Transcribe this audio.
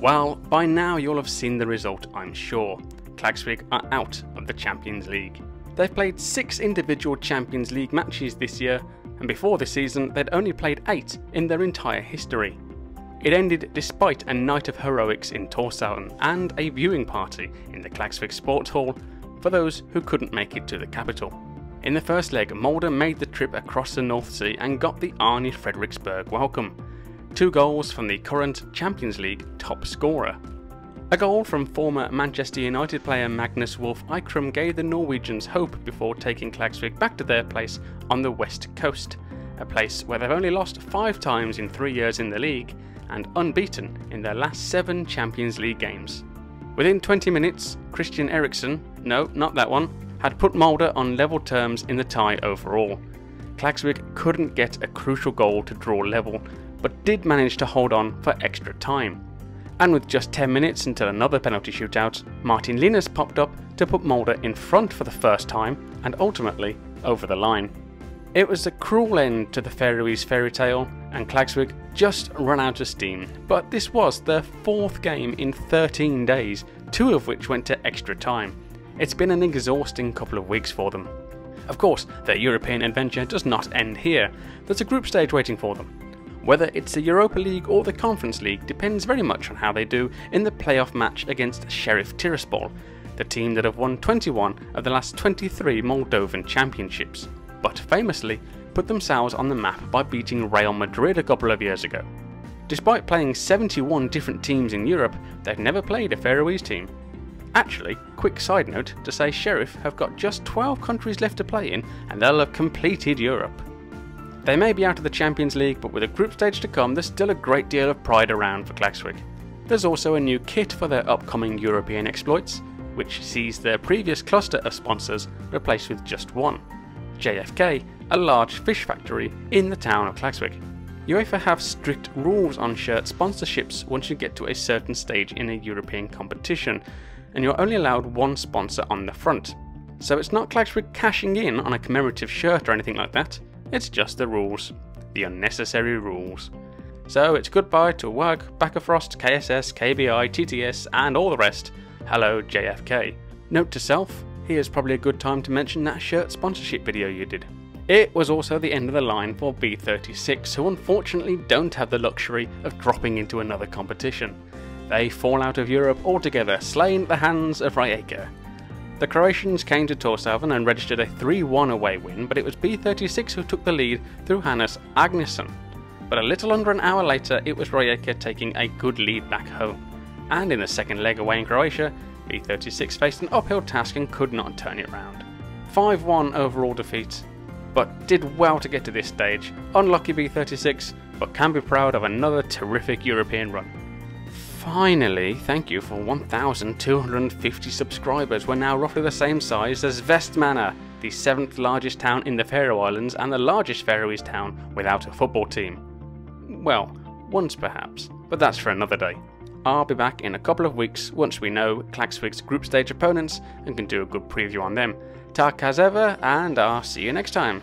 Well, by now you'll have seen the result, I'm sure. Klaksvík are out of the Champions League. They've played six individual Champions League matches this year, and before this season they'd only played eight in their entire history. It ended despite a night of heroics in Torshavn and a viewing party in the Klaksvík Sports Hall for those who couldn't make it to the capital. In the first leg, Molde made the trip across the North Sea and got the Arni Frederiksberg welcome. Two goals from the current Champions League top scorer. A goal from former Manchester United player Magnus Wolff Eikrem gave the Norwegians hope before taking Klaksvík back to their place on the west coast, a place where they've only lost five times in three years in the league and unbeaten in their last seven Champions League games. Within 20 minutes, Christian Eriksen, no, not that one, had put Molde on level terms in the tie overall. Klaksvík couldn't get a crucial goal to draw level, but did manage to hold on for extra time. And with just 10 minutes until another penalty shootout, Martin Linnes popped up to put Molde in front for the first time and ultimately over the line. It was a cruel end to the Faroese fairy tale, and Klaksvík just ran out of steam, but this was their fourth game in 13 days, two of which went to extra time. It's been an exhausting couple of weeks for them. Of course, their European adventure does not end here, there's a group stage waiting for them. Whether it's the Europa League or the Conference League depends very much on how they do in the playoff match against Sheriff Tiraspol, the team that have won 21 of the last 23 Moldovan championships but famously put themselves on the map by beating Real Madrid a couple of years ago. Despite playing 71 different teams in Europe, they've never played a Faroese team. Actually, quick side note to say Sheriff have got just 12 countries left to play in and they'll have completed Europe. They may be out of the Champions League, but with a group stage to come, there's still a great deal of pride around for Klaksvík. There's also a new kit for their upcoming European exploits, which sees their previous cluster of sponsors replaced with just one. JFK, a large fish factory in the town of Klaksvík. UEFA have strict rules on shirt sponsorships once you get to a certain stage in a European competition, and you're only allowed one sponsor on the front. So it's not Klaksvík cashing in on a commemorative shirt or anything like that, it's just the rules. The unnecessary rules. So it's goodbye to WAG, Bakkafrost, KSS, KBI, TTS, and all the rest. Hello, JFK. Note to self here's probably a good time to mention that shirt sponsorship video you did. It was also the end of the line for B36, who unfortunately don't have the luxury of dropping into another competition. They fall out of Europe altogether, slain at the hands of Rijeka. The Croatians came to Torshavn and registered a 3-1 away win, but it was B36 who took the lead through Hannes Agnarsson. But a little under an hour later, it was Rijeka taking a good lead back home. And in the second leg away in Croatia, B36 faced an uphill task and could not turn it round. 5-1 overall defeat, but did well to get to this stage. Unlucky B36, but can be proud of another terrific European run. Finally, thank you for 1,250 subscribers. We're now roughly the same size as Vestmanna, the seventh largest town in the Faroe Islands and the largest Faroese town without a football team. Well, once perhaps, but that's for another day. I'll be back in a couple of weeks once we know Klaksvík's group stage opponents and can do a good preview on them. Tak as ever, and I'll see you next time.